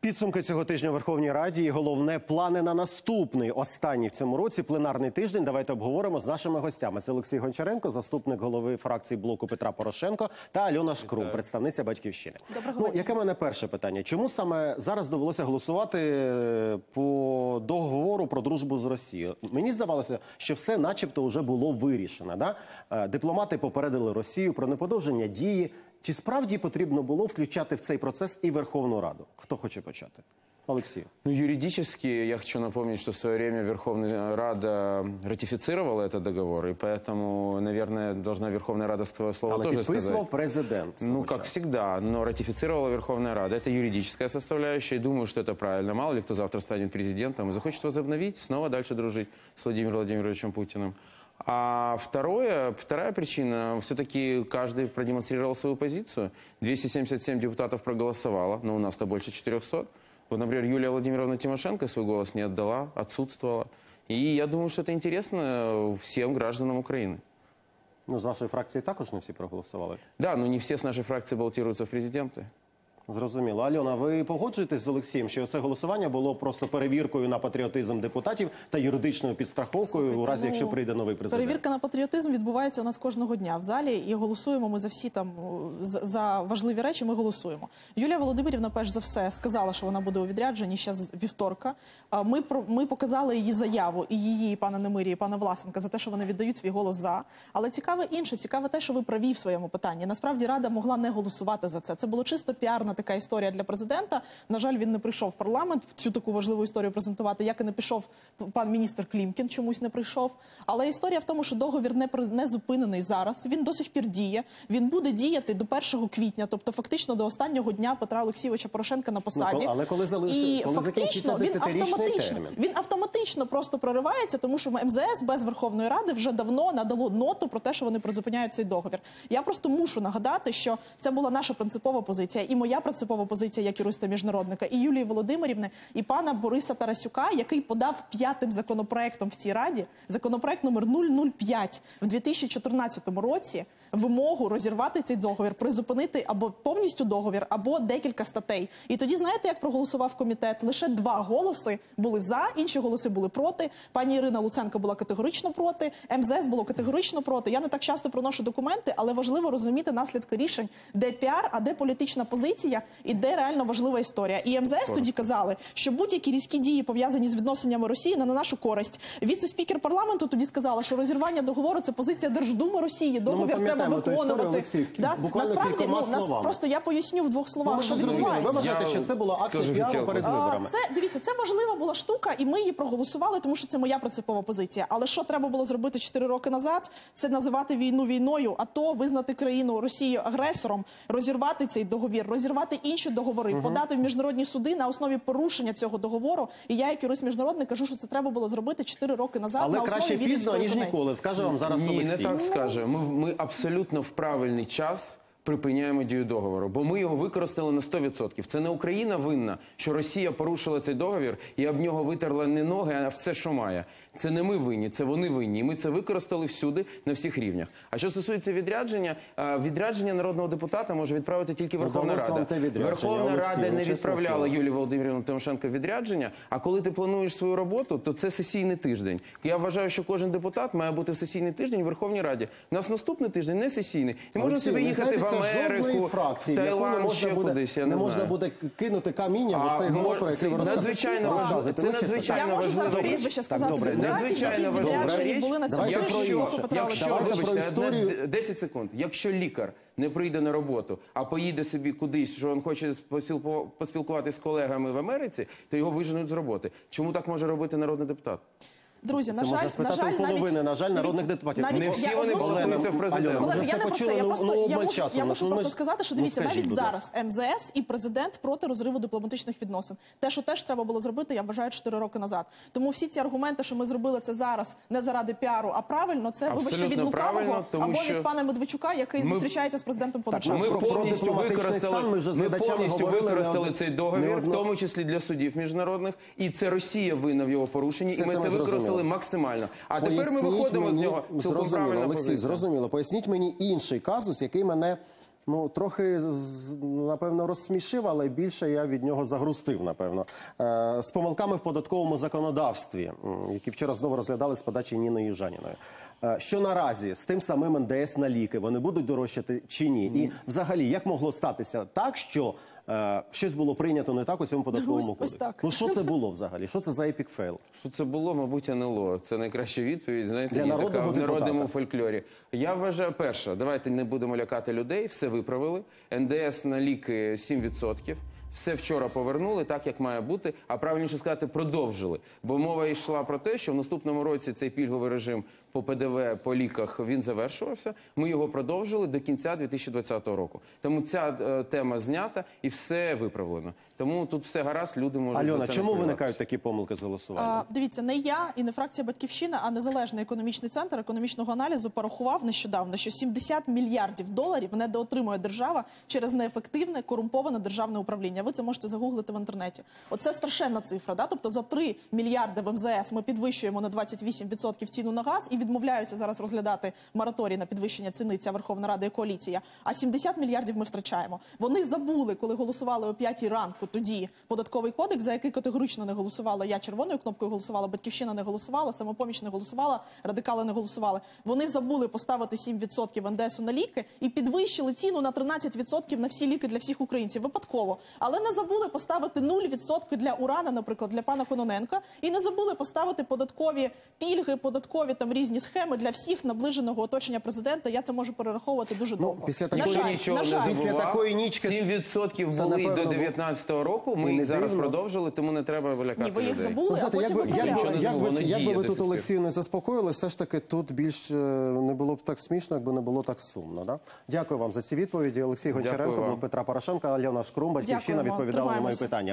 Підсумки цього тижня в Верховній Раді і головне плани на наступний останній в цьому році пленарний тиждень. Давайте обговоримо з нашими гостями. Це Олексій Гончаренко, заступник голови фракції блоку Петра Порошенко та Альона Шкрум, представниця батьківщини. Доброго ну, яке мене перше питання? Чому саме зараз довелося голосувати е, по договору про дружбу з Росією? Мені здавалося, що все, начебто, вже було вирішено. Да? Е, Дипломати попередили Росію про неподовження дії. Чи справді потрібно було включати в цей процес і Верховну Раду? Хто хоче почати? Олексій. Ну, юридически я хочу напомнить, что в свое время Верховная Рада ратифицировала этот договор, и поэтому, наверное, должна Верховная Рада свое слово Але тоже підписував сказать. президент. Ну, свого как часу. всегда, но ратифицировала Верховная Рада. Это юридическая составляющая, и думаю, что это правильно. Мало ли кто завтра станет президентом и захочет возобновить, снова дальше дружить с Владимиром Владимировичем Путиным. А второе, вторая причина, все-таки каждый продемонстрировал свою позицию. 277 депутатов проголосовало, но у нас-то больше 400. Вот, например, Юлия Владимировна Тимошенко свой голос не отдала, отсутствовала. И я думаю, что это интересно всем гражданам Украины. Ну, з нашої фракції також не всі проголосували. Да, но не все с нашей фракции баллотируются в президенты. Зрозуміло. Альона, ви погоджуєтесь з Олексієм, що це голосування було просто перевіркою на патріотизм депутатів та юридичною підстраховкою у разі, ну, якщо прийде новий президент? Перевірка на патріотизм відбувається у нас кожного дня в залі, і голосуємо ми за всі там за, важливі речі. Ми голосуємо. Юлія Володимирівна, перш за все, сказала, що вона буде у відрядженні ще з вівторка. Ми ми показали її заяву і її, і пана Немирі, і пана Власенка за те, що вони віддають свій голос за. Але цікаве інше, цікаве те, що ви праві в своєму питанні. Насправді рада могла не голосувати за це. Це було чисто піарна така історія для президента. На жаль, він не прийшов в парламент цю таку важливу історію презентувати. Як і не пішов пан міністр Клімкін, чомусь не прийшов. Але історія в тому, що договір не не зупинений зараз. Він до сих пір діє. Він буде діяти до 1 квітня, тобто фактично до останнього дня Петра Олексійовича Порошенка на посаді. Ну, але коли залиши- і коли фактично він автоматично термін. він автоматично просто проривається, тому що МЗС без Верховної Ради вже давно надало ноту про те, що вони призупиняють цей договір. Я просто мушу нагадати, що це була наша принципова позиція, і моя принципова позиція як юриста міжнародника, і Юлії Володимирівни, і пана Бориса Тарасюка, який подав п'ятим законопроектом в цій раді, законопроект номер 005 в 2014 році. Вимогу розірвати цей договір, призупинити або повністю договір, або декілька статей. І тоді знаєте, як проголосував комітет? Лише два голоси були за, інші голоси були проти. Пані Ірина Луценко була категорично проти. МЗС було категорично проти. Я не так часто проношу документи, але важливо розуміти наслідки рішень, де піар, а де політична позиція і де реально важлива історія. І МЗС тоді казали, що будь-які різкі дії пов'язані з відносинами Росії не на нашу користь. Віце-спікер парламенту тоді сказала, що розірвання договору це позиція Держдуми Росії. Договір треба пам'ятаємо ту історію, виконувати. Да? Насправді, ну, нас просто я поясню в двох Ну, словах, ми що зрозуміли. Ви вважаєте, що це була акція піару перед виборами? Це дивіться, це важлива була штука, і ми її проголосували, тому що це моя принципова позиція. Але що треба було зробити 4 роки назад? Це називати війну війною, а то визнати країну Росію агресором, розірвати цей договір, розірвати інші договори, подати в міжнародні суди на основі порушення цього договору. І я, як юрист міжнародник, кажу, що це треба було зробити 4 роки назад Але на основі краще пізно, ніж ніколи. Скаже вам зараз Ні, не так скаже. Ми, ми абсолютно в правильний час. Припиняємо дію договору, бо ми його використали на 100%. Це не Україна винна, що Росія порушила цей договір і об нього витерла не ноги, а все, що має. Це не ми винні, це вони винні. І ми це використали всюди на всіх рівнях. А що стосується відрядження, відрядження народного депутата може відправити тільки Верховна вам Рада. Верховна Олексій, Рада ну, не відправляла. Юлію Володимирівну Тимошенко відрядження. А коли ти плануєш свою роботу, то це сесійний тиждень. Я вважаю, що кожен депутат має бути в сесійний тиждень в Верховній Раді. У нас наступний тиждень не сесійний. І можна собі їхати в жодної Америку, фракції, в яку не можна буде, кудись. Я не не можна буде кинути каміння, бо цей голод, про який ви надзвичайно важливо. Це надзвичайно. Я можу зараз прізвище сказати добре, Надзвичайно річ. були на цьому про Якщо, історію. 10 секунд. Якщо лікар не прийде на роботу, а поїде собі кудись, що він хоче поспілку- поспілкуватися з колегами в Америці, то його виженуть з роботи. Чому так може робити народний депутат? Друзі, на Це жаль, можна на спитати жаль, у половини, навіть, на жаль, народних дивіться, депутатів. навіть Не всі я вони одну балотуються в президенти. Колеги, я не про це. Я ну, просто ну, я я Ну, мушу ну, просто сказати, що дивіться, навіть зараз МЗС і президент проти розриву дипломатичних відносин. Те, що теж треба було зробити, я вважаю 4 роки назад. Тому всі ці аргументи, що ми зробили це зараз не заради піару, а правильно, це вибачте від Абсолютно лукавого тому або що від пана Медведчука, який ми- зустрічається з президентом Понученком. Ми про- повністю дипломатичний використали, стан ми вже з ми глядачами повністю говорили використали цей не договір, в одно- тому числі для судів міжнародних, і це Росія винна в його порушенні, Все і ми це це ми використали зрозуміли. максимально. А тепер ми виходимо з нього. Цілком Зрозуміло, Олексій, зрозуміло. Поясніть мені інший казус, який мене Ну, трохи напевно розсмішив, але більше я від нього загрустив, напевно. Е, з помилками в податковому законодавстві, які вчора знову розглядали з подачі Ніни Южаніною. Е, що наразі з тим самим НДС на ліки вони будуть дорожчати чи ні? І взагалі, як могло статися так, що е, щось було прийнято не так у цьому податковому Ось- ось кодексі? так. Ну що це було взагалі? Що це за epic fail? Що це було, мабуть, НЛО. Це найкраща відповідь, знаєте, Для є така народного в народному депутата. фольклорі. Я вважаю, перше, давайте не будемо лякати людей, все виправили. НДС на ліки 7%. Все вчора повернули так, як має бути, а правильніше сказати, продовжили. Бо мова йшла про те, що в наступному році цей пільговий режим по ПДВ по ліках він завершувався. Ми його продовжили до кінця 2020 року. Тому ця е, тема знята і все виправлено. Тому тут все гаразд, люди можуть за Альона, це чому виникають такі помилки з голосуванням? А, дивіться, не я і не фракція Батьківщина, а незалежний економічний центр економічного аналізу порахував нещодавно, що 70 мільярдів доларів недоотримує держава через неефективне корумповане державне управління. Ви це можете загуглити в інтернеті. Оце страшенна цифра. Да? Тобто за 3 мільярди в МЗС ми підвищуємо на 28% ціну на газ і відмовляються зараз розглядати мораторій на підвищення ціни. Ця Верховна Рада і коаліція. А 70 мільярдів ми втрачаємо. Вони забули, коли голосували о 5 ранку. Тоді податковий кодекс, за який категорично не голосувала. Я червоною кнопкою голосувала, батьківщина не голосувала, самопоміч не голосувала, радикали не голосували. Вони забули поставити 7% НДСу на ліки і підвищили ціну на 13% на всі ліки для всіх українців. Випадково, але не забули поставити 0% для урана, наприклад, для пана Кононенка, і не забули поставити податкові пільги, податкові там різні схеми для всіх наближеного оточення президента. Я це можу перераховувати дуже довго. після на такої жаль, нічого на не. Після такої нічки 7% це, були до було- 19-го року. Ми їх зараз дивно. продовжили, тому не треба вилякати Ні, ви їх людей. забули, Ну, а потім якби, виправляли. якби, Нічого не якби, змогло, ви тут Олексію не заспокоїли, все ж таки тут більш е, не було б так смішно, якби не було так сумно. Да? Дякую вам за ці відповіді. Олексій Гончаренко. Петра Порошенка, Альона Шкрум, Батьківщина Дякуємо. відповідала на мої питання.